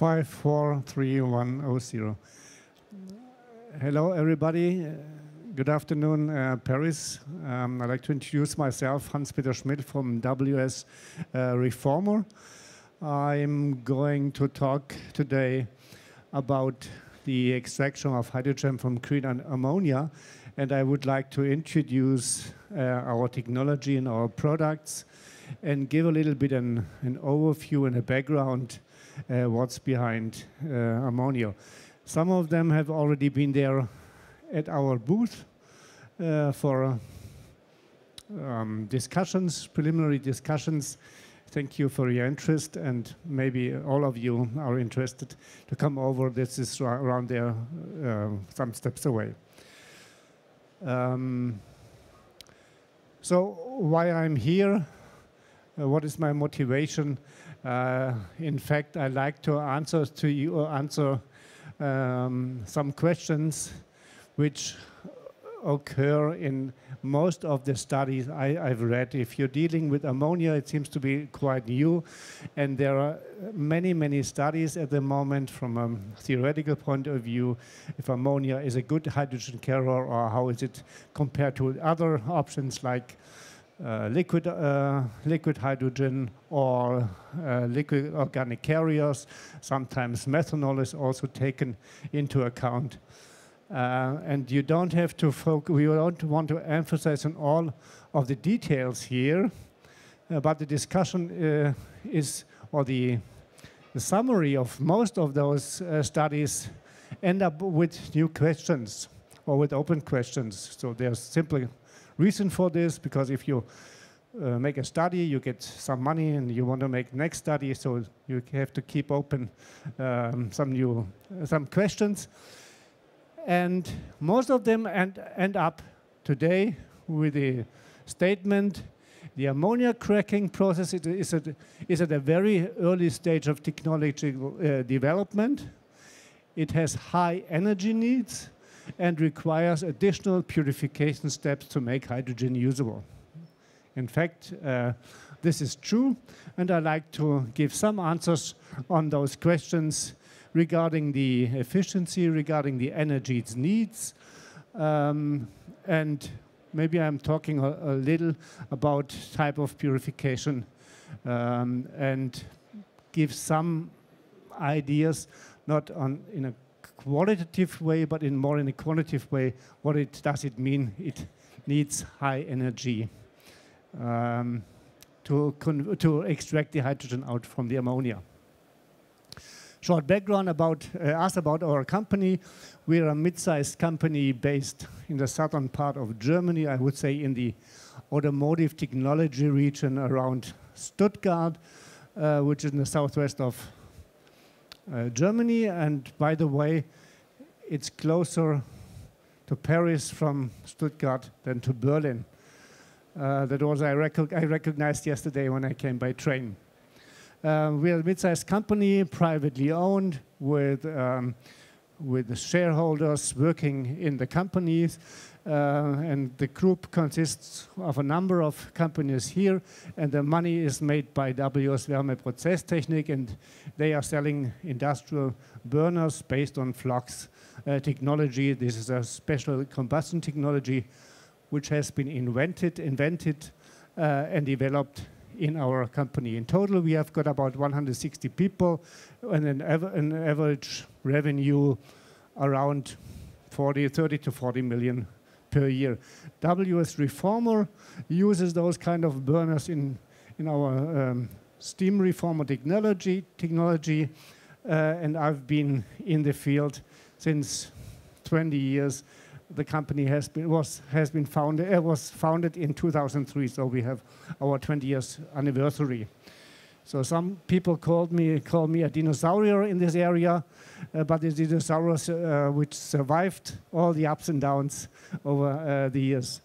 543-100. Hello, everybody. Good afternoon, uh, Paris. Um, I'd like to introduce myself, Hans-Peter Schmid from WS uh, Reformer. I'm going to talk today about the extraction of hydrogen from green and ammonia, and I would like to introduce uh, our technology and our products and give a little bit an, an overview and a background what's behind uh, ammonia. Some of them have already been there at our booth uh, for um, discussions, preliminary discussions. Thank you for your interest, and maybe all of you are interested to come over. This is around there, uh, some steps away. Um, so why I'm here, uh, what is my motivation? Uh, in fact, I like to answer to you answer um, some questions which occur in most of the studies I, have read. If you're dealing with ammonia, it seems to be quite new, and there are many, many studies at the moment from a theoretical point of view, if ammonia is a good hydrogen carrier or how is it compared to other options like uh, liquid, uh, liquid hydrogen or uh, liquid organic carriers. Sometimes methanol is also taken into account. Uh, and you don't have to focus, we don't want to emphasize on all of the details here, uh, but the discussion uh, is, or the, the, summary of most of those studies end up with new questions or with open questions. So there's simply reason for this because if you uh, make a study, you get some money and you want to make next study, so you have to keep open um, some new, uh, some questions. And most of them end, end up today with the statement, the ammonia cracking process is at, is at a very early stage of technological uh, development. It has high energy needs and requires additional purification steps to make hydrogen usable. In fact, uh, this is true, and I'd like to give some answers on those questions regarding the efficiency, regarding the energy it needs, um, and maybe I'm talking a, a, little about type of purification um, and give some ideas, not on in a qualitative way, but in more in a quantitative way, what it does it mean? It needs high energy um, to, to extract the hydrogen out from the ammonia. Short background about uh, us, about our company. We're a mid-sized company based in the southern part of Germany, I would say in the automotive technology region around Stuttgart, uh, which is in the southwest of Germany. And by the way, it's closer to Paris from Stuttgart than to Berlin. Uh, that was I, rec I, recognized yesterday when I came by train. Uh, we are a mid-sized company, privately owned, with um, with the shareholders working in the companies. Uh, and the group consists of a number of companies here, and the money is made by WS Wärme Prozesstechnik, and they are selling industrial burners based on FLOX uh, technology. This is a special combustion technology which has been invented, invented uh, and developed in our company. In total, we have got about 160 people and an, av an average revenue around 40, 30 to 40 million per year. WS Reformer uses those kind of burners in, in our um, steam reformer technology, technology uh, and I've been in the field since 20 years. The company has been was has been founded uh, was founded in 2003, so we have our 20 years anniversary. So some people called me call me a dinosaur in this area, uh, but the dinosaurs uh, which survived all the ups and downs over uh, the years.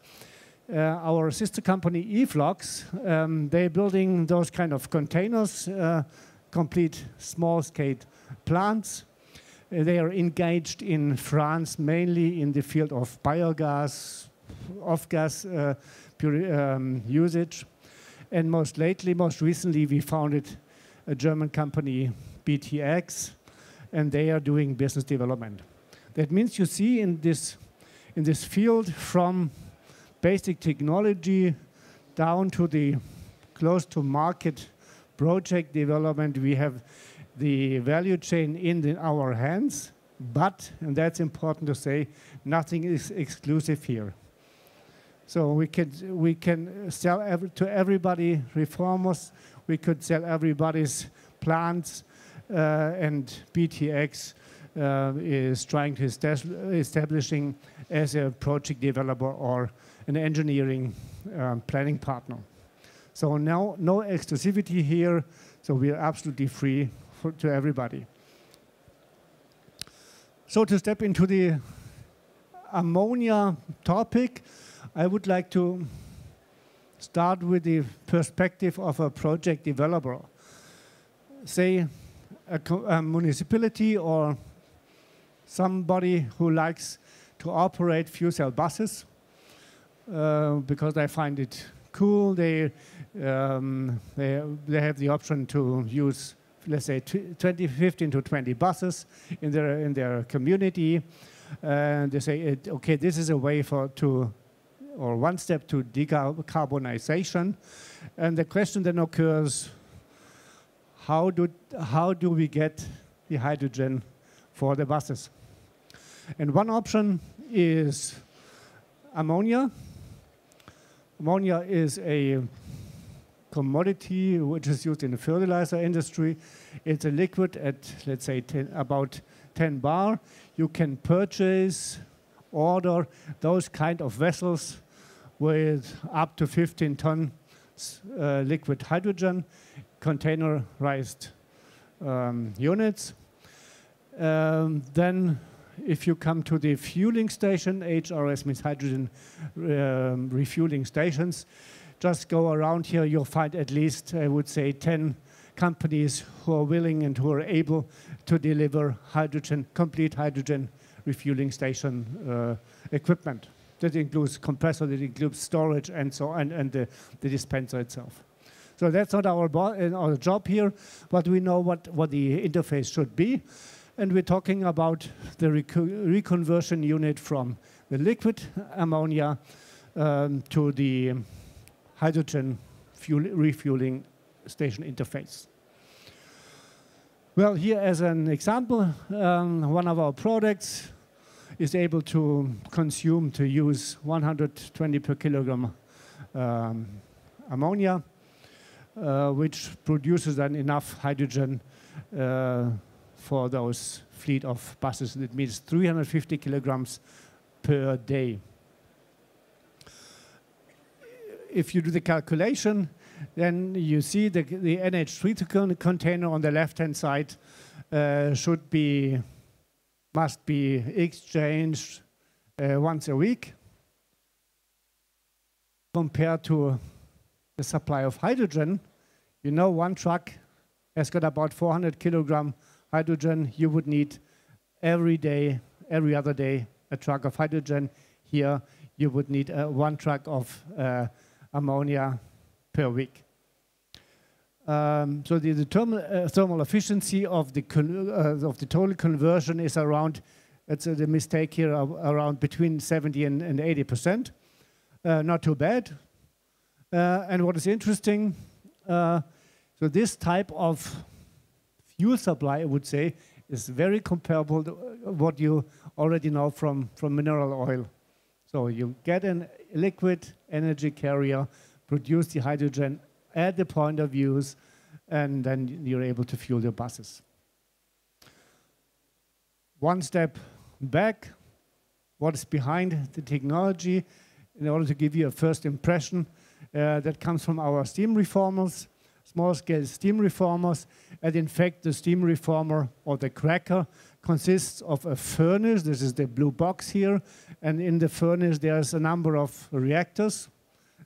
Uh, our sister company eFlox, um, they're building those kind of containers, complete small-scale plants. Uh, they are engaged in France mainly in the field of biogas, off-gas um, usage and most lately, most recently, we founded a German company, BTX, and they are doing business development. That means you see in this, in this field from basic technology down to the close to market project development, we have the value chain in the, our hands, but, and that's important to say, nothing is exclusive here. So we can, we can sell every, to everybody reformers, we could sell everybody's plants, uh, and BTX uh, is trying to establishing as a project developer or an engineering um, planning partner. So now no exclusivity here, so we are absolutely free for, to everybody. So to step into the ammonia topic, I would like to start with the perspective of a project developer. Say a, a municipality or somebody who likes to operate fuel cell buses uh, because they find it cool. They, um, they, they have the option to use, let's say, 20, 15 to 20 buses in their, in their community. And they say, okay, this is a way for to, or one step to decarbonization. And the question then occurs, how do, how do we get the hydrogen for the buses? And one option is ammonia. Ammonia is a commodity which is used in the fertilizer industry. It's a liquid at, let's say, 10, about 10 bar. You can purchase, order those kind of vessels with up to 15 ton uh, liquid hydrogen containerized um, units. Um, then if you come to the fueling station, HRS means hydrogen um, refueling stations, just go around here, you'll find at least, I would say, 10 companies who are willing and who are able to deliver hydrogen, complete hydrogen refueling station uh, equipment. That includes compressor, that includes storage, and so on, and the, the dispenser itself. So that's not our, uh, our job here, but we know what, what the interface should be. And we're talking about the reconversion unit from the liquid ammonia um, to the hydrogen fuel refueling station interface. Well, here as an example, um, one of our products is able to consume, to use 120 per kilogram um, ammonia, uh, which produces then enough hydrogen uh, for those fleet of buses. That means 350 kilograms per day. If you do the calculation, then you see the, the NH3 container on the left-hand side uh, should be, must be exchanged uh, once a week compared to the supply of hydrogen. You know, one truck has got about 400 kilogram hydrogen, you would need every day, every other day, a truck of hydrogen. Here, you would need uh, one truck of uh, ammonia per week. Um, so the, the thermal, uh, thermal, efficiency of the, uh, of the total conversion is around, it's the mistake here, around between 70 and, and 80 percent. Uh, not too bad. Uh, and what is interesting, so this type of fuel supply, I would say, is very comparable to what you already know from, from mineral oil. So you get a liquid energy carrier, produce the hydrogen at the point of use, and then you're able to fuel your buses. One step back, what is behind the technology, in order to give you a first impression, uh, that comes from our steam reformers small-scale steam reformers. And in fact, the steam reformer or the cracker consists of a furnace. This is the blue box here. And in the furnace, there's a number of reactors.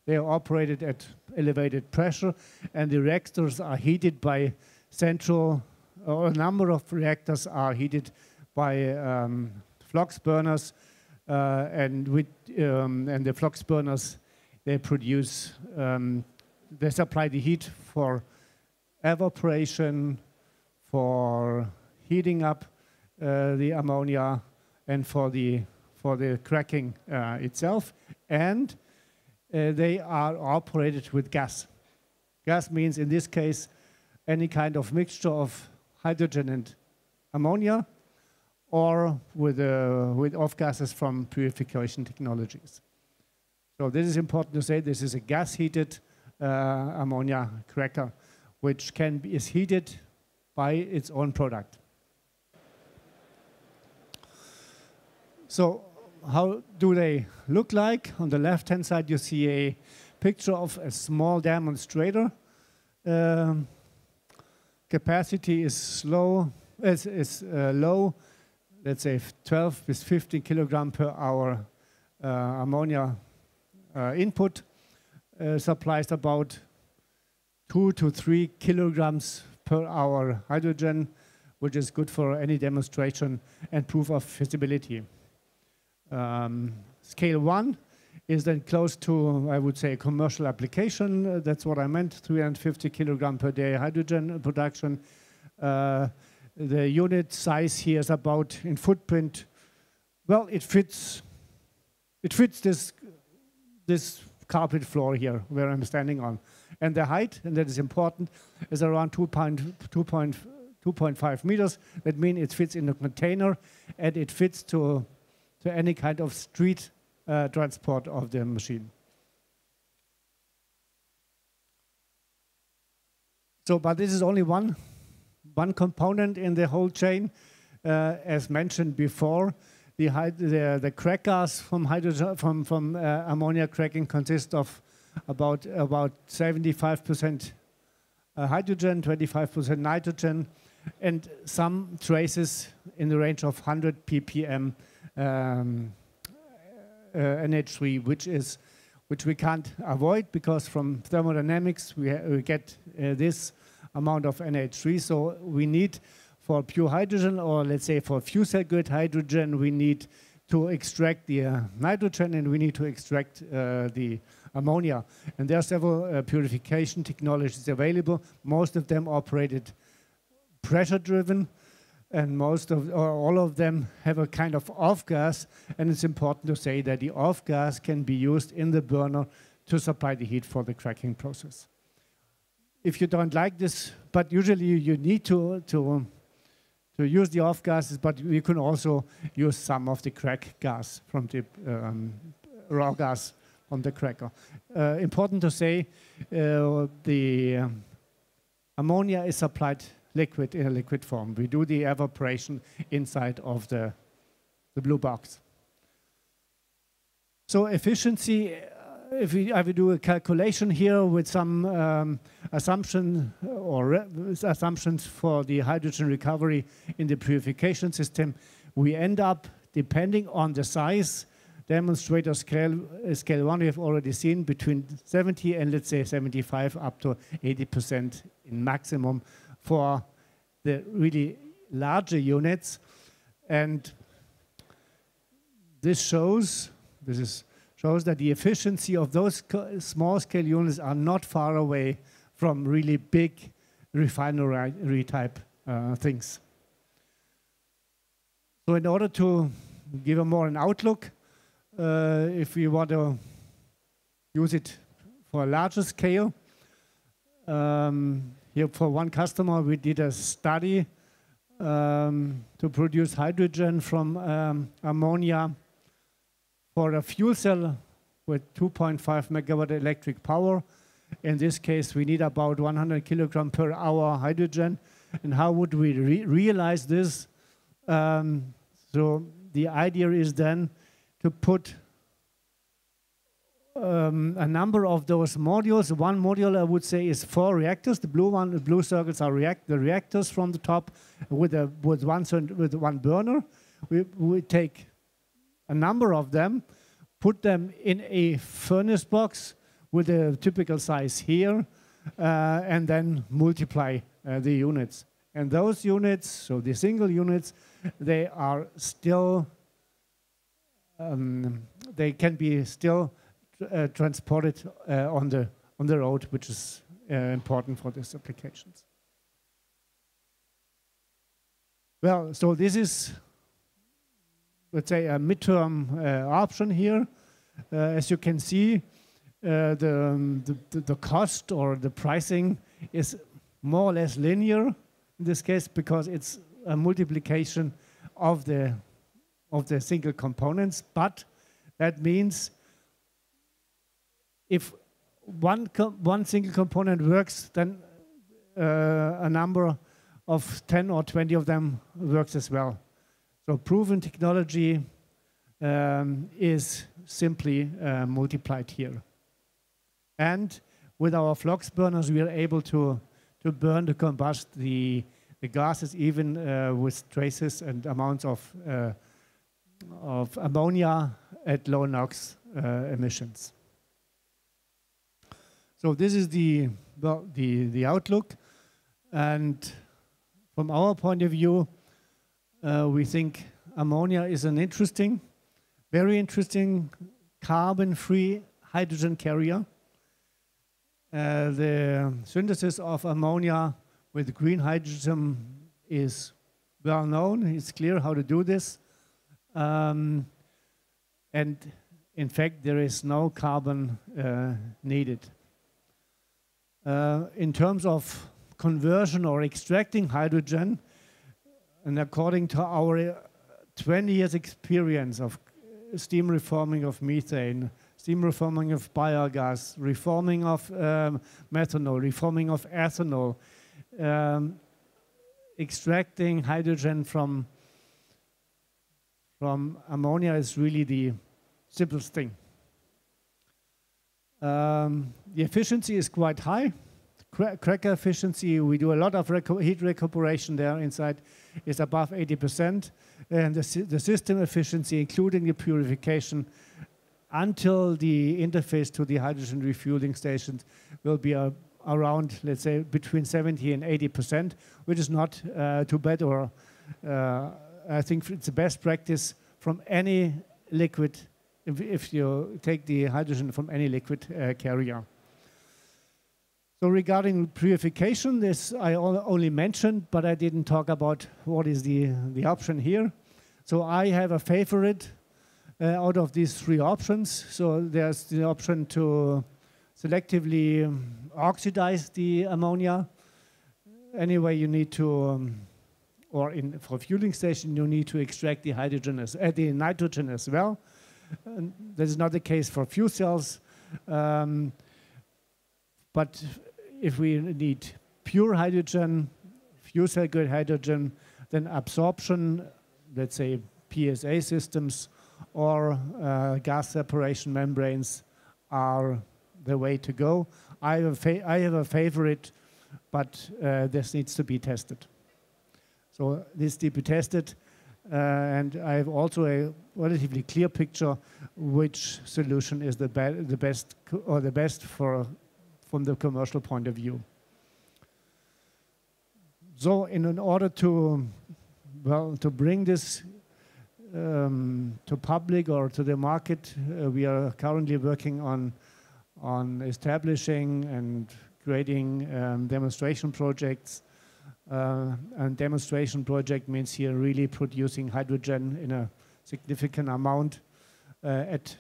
They are operated at elevated pressure. And the reactors are heated by central, or a number of reactors are heated by um, FLOX burners. Uh, and, with, um, and the FLOX burners, they produce um, they supply the heat for evaporation, for heating up uh, the ammonia and for the for the cracking uh, itself, and uh, they are operated with gas. Gas means in this case any kind of mixture of hydrogen and ammonia, or with uh, with off gases from purification technologies. So this is important to say. This is a gas-heated uh, ammonia cracker, which can be, is heated by its own product. So how do they look like? On the left-hand side, you see a picture of a small demonstrator. Um, capacity is low, is, is uh, low, let's say 12 with 15 kilogram per hour uh, ammonia uh, input uh, supplies about two to three kilograms per hour hydrogen, which is good for any demonstration and proof of feasibility. Um, scale one is then close to, I would say, commercial application. Uh, that's what I meant, 350 kilogram per day hydrogen production. Uh, the unit size here is about, in footprint, well, it fits, it fits this, this carpet floor here where I'm standing on. And the height, and that is important, is around 2.5 meters. That means it fits in a container and it fits to to any kind of street uh, transport of the machine. So, but this is only one, one component in the whole chain. Uh, as mentioned before, the, the, the crackers from, hydrogen, from, from uh, ammonia cracking consist of about, about 75% uh, hydrogen, 25% nitrogen, and some traces in the range of 100 ppm um, uh, NH3, which is which we can't avoid because from thermodynamics we, we get uh, this amount of NH3. So we need for pure hydrogen, or let's say for fuel cell grade hydrogen, we need to extract the uh, nitrogen and we need to extract uh, the ammonia. And there are several uh, purification technologies available. Most of them operated pressure driven and most of or all of them have a kind of off gas and it's important to say that the off gas can be used in the burner to supply the heat for the cracking process if you don't like this but usually you need to to to use the off gases but you can also use some of the crack gas from the um, raw gas from the cracker uh, important to say uh, the um, ammonia is supplied liquid in a liquid form. We do the evaporation inside of the, the blue box. So efficiency, if we, do a calculation here with some um, assumption or assumptions for the hydrogen recovery in the purification system, we end up, depending on the size, demonstrator scale, uh, scale one we have already seen between 70 and let's say 75 up to 80% in maximum for the really larger units. And this shows, this is, shows that the efficiency of those small scale units are not far away from really big refinery type uh, things. So in order to give a more an outlook, uh, if we want to use it for a larger scale, um, here for one customer, we did a study um, to produce hydrogen from um, ammonia for a fuel cell with 2.5 megawatt electric power. In this case, we need about 100 kilogram per hour hydrogen. And how would we re realize this? Um, so the idea is then to put um, a number of those modules. One module I would say is four reactors. The blue one, the blue circles are react the reactors from the top with a with one with one burner. We we take a number of them, put them in a furnace box with a typical size here, uh, and then multiply uh, the units. And those units, so the single units, they are still um, they can be still uh, transported uh, on the on the road, which is uh, important for these applications. Well, so this is, let's say, a midterm uh, option here. Uh, as you can see, uh, the, um, the, the cost or the pricing is more or less linear in this case because it's a multiplication of the of the single components. But that means if one one single component works, then uh, a number of 10 or 20 of them works as well. So proven technology um, is simply uh, multiplied here. And with our FLOX burners, we are able to, to burn, to combust the, the gases even uh, with traces and amounts of, uh, of ammonia at low NOx uh, emissions. So this is the, well, the, the outlook. And from our point of view, uh, we think ammonia is an interesting, very interesting carbon-free hydrogen carrier. Uh, the synthesis of ammonia with green hydrogen is well known. It's clear how to do this. Um, and in fact, there is no carbon uh, needed. Uh, in terms of conversion or extracting hydrogen. And according to our 20 years experience of steam reforming of methane, steam reforming of biogas, reforming of um, methanol, reforming of ethanol, um, extracting hydrogen from, from ammonia is really the simplest thing. Um, the efficiency is quite high cracker efficiency, we do a lot of recu heat recuperation there inside, is above 80%. And the, the system efficiency, including the purification, until the interface to the hydrogen refueling stations will be uh, around, let's say, between 70 and 80%, which is not uh, too bad, or uh, I think it's the best practice from any liquid, if, if you take the hydrogen from any liquid uh, carrier. So regarding purification, this I only mentioned, but I didn't talk about what is the, the option here. So I have a favorite uh, out of these three options. So there's the option to selectively um, oxidize the ammonia. Anyway, you need to, um, or in for fueling station, you need to extract the hydrogen as uh, the nitrogen as well. And that is not the case for fuel cells. Um, but if we need pure hydrogen, fuel cell grade hydrogen, then absorption, let's say PSA systems or uh, gas separation membranes are the way to go. I have a, I have a favorite, but uh, this needs to be tested. So this needs to be tested, uh, and I have also a relatively clear picture which solution is the, be the best or the best for from the commercial point of view. So in, order to, well, to bring this um, to public or to the market, uh, we are currently working on, on establishing and creating um, demonstration projects. Uh, and demonstration project means here really producing hydrogen in a significant amount uh, at,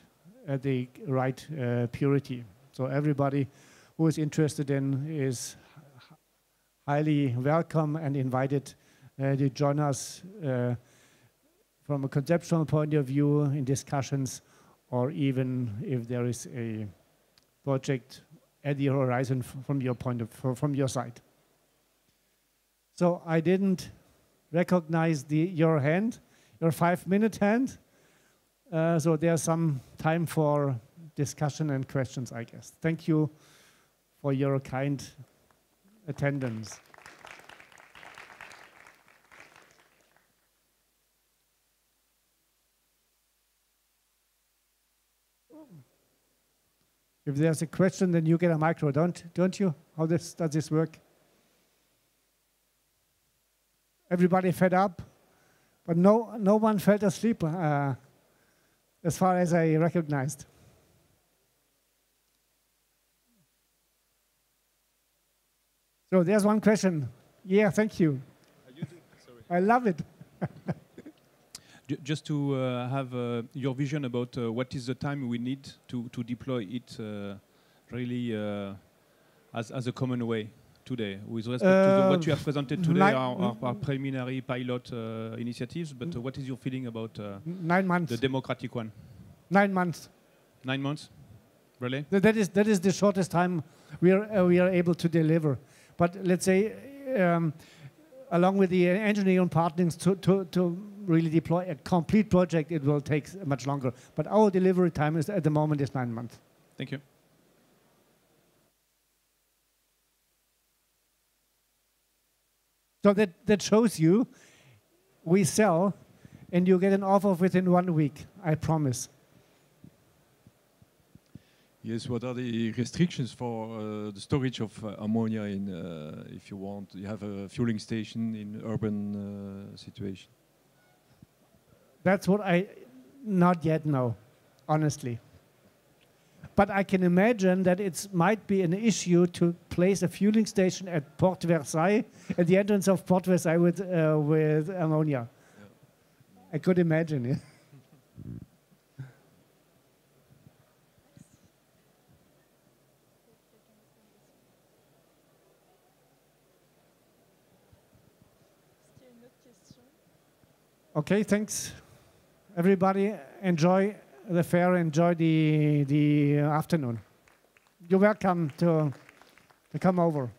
at the right uh, purity. So everybody who is interested in is highly welcome and invited uh, to join us uh, from a conceptual point of view in discussions or even if there is a project at the horizon from your point of from your side. So I didn't recognize the your hand, your five-minute hand. Uh, so there's some time for discussion and questions, I guess. Thank you for your kind attendance. If there's a question, then you get a micro, don't, don't you? How this, does this work? Everybody fed up, but no, no one fell asleep, uh, as far as I recognized. So there's one question. Yeah, thank you. You. I love it. Just to uh, have uh, your vision about uh, what is the time we need to, to deploy it uh, really uh, as, as a common way today. With respect to the, what you have presented today like- are, are, are preliminary pilot uh, initiatives, but uh, what is your feeling about uh, Nine months. the democratic one? Nine months. Nine months? Really? Th- That is that is the shortest time we are uh, we are able to deliver. But let's say, um, along with the engineering partners to, to, to really deploy a complete project, it will take much longer. But our delivery time is at the moment is nine months. Thank you. So that that shows you, we sell, and you get an offer within one week. I promise. Yes, what are the restrictions for uh, the storage of uh, ammonia in, uh, if you want, you have a fueling station in urban uh, situation? That's what I not yet know, honestly. But I can imagine that it might be an issue to place a fueling station at Port Versailles, at the entrance of Port Versailles with, uh, with ammonia. I could imagine it. Okay, thanks. Everybody, enjoy the fair, enjoy the, the afternoon. You're welcome to, to come over.